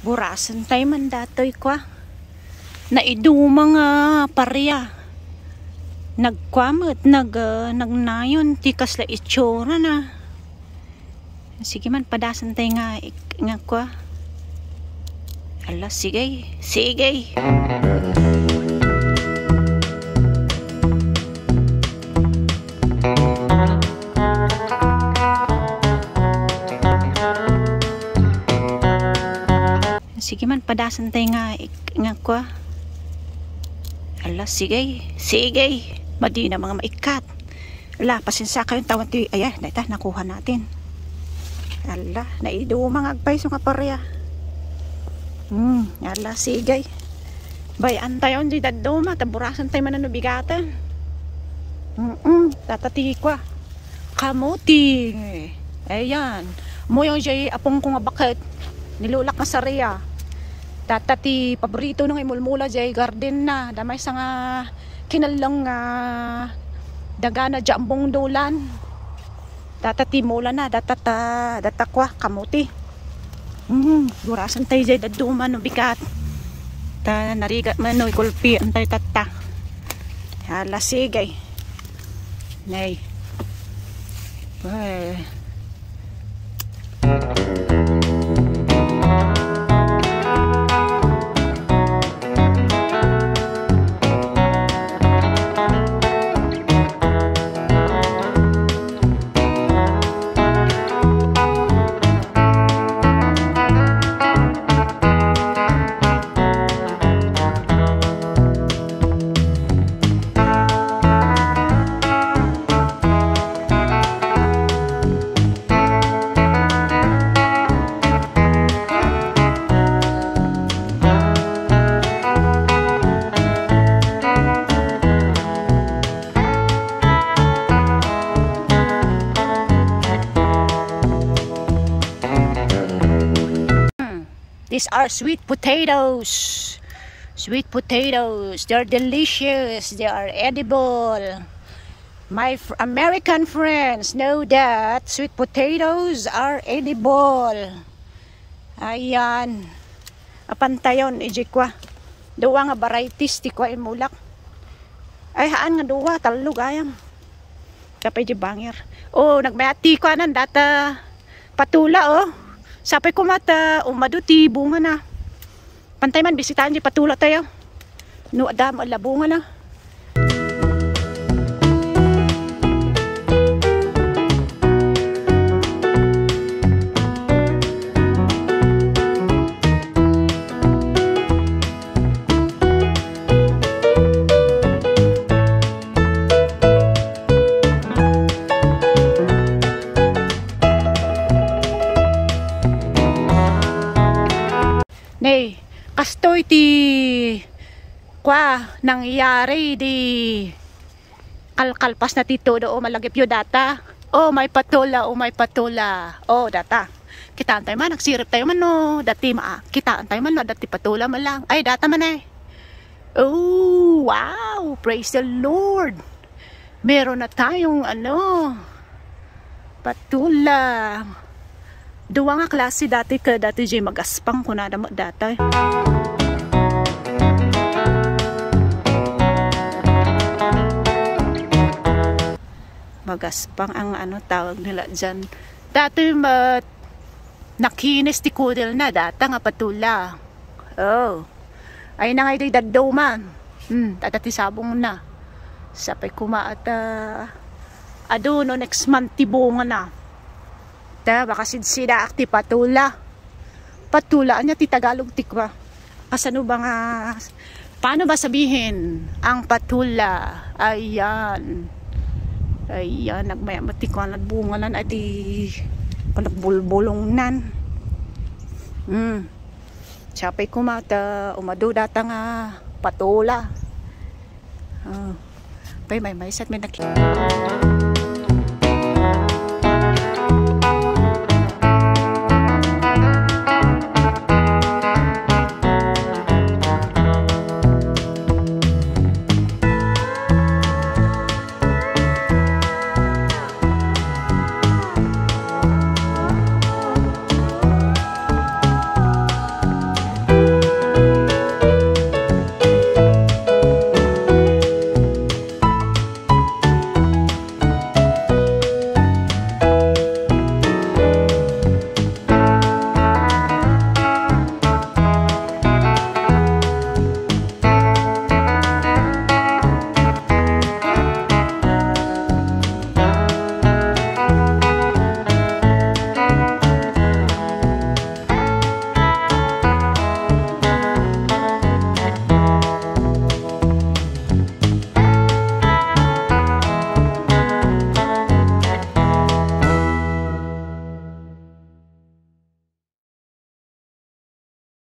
Burasan tayo man datoy kwa. Naiduma nga parya. Nagkwamot, nag, uh, nagnayon, tikas la itsura na. Sige man, padasan tayo nga, nga kwa. Ala, sige, sige. Sige man, padasan tayo nga, nga kwa. Ala, sige, sige. Madi na mga maikat. Ala, pasinsa kayong tawan ti, ay, data, nakuha natin. Ala, naido mga agpay nga parya. Hmm, ala, sige. Bay, antayon di dadoma, taburasan tayo man bigatan. Mm-mm, tatati kwa. Kamuti. Ayan. Mo yung jay apong ko nga bakit. Nilulak na sa riya. Tatati, paborito ng imulmula jay garden na. Damay sa nga kinalang nga dagana jambong dolan. Tatati mula na, datata, datakwa, kamuti. Hmm, gurasan tayo jay daduma no bikat. Ta narigat man no ikulpi antay tata. Hala sigay. Nay. Bye. These are sweet potatoes. Sweet potatoes. They're delicious. They are edible. My American friends know that sweet potatoes are edible. Ayan. Apantayon, iji kwa. Duwa nga varieties ti kwa imulak. Ay haan nga duwa, talog ayam. Kapay di bangir. Oh, nagmayati kwa nan data patula oh. Sapay ko mata, umaduti, bunga na. Pantay man, bisitahan di patula tayo. No, adam, ala, bunga na. Nay, kastoy ti kwa nangyari di kalkalpas na tito do o malagip yo data. Oh, may patula, oh, may patula. Oh, data. Kitaan tayo man, nagsirip tayo man no. Dati ma, kitaan tayo man no, dati patula man lang. Ay, data man eh. Oh, wow, praise the Lord. Meron na tayong ano, patula. Duwa nga klase dati ka dati jay magaspang ko na mo dati. Magaspang ang ano tawag nila dyan. Dati ma nakinis ti kudel na data nga patula. Oh. Ay na nga ito'y daddaw man. Hmm, tatati sabong na. Sapay kumaat uh, ado no next month tibunga na. Ta, baka sidsida akti patula. Patula, anya ti Tagalog tikwa. Kasano ba nga, paano ba sabihin ang patula? Ayan. Ayan, nagmayamati ko ang bunga nan ay ti panagbulbulong nan. Hmm. Sapay kumata, umado data nga patula. Oh. Pay may may set may nakita.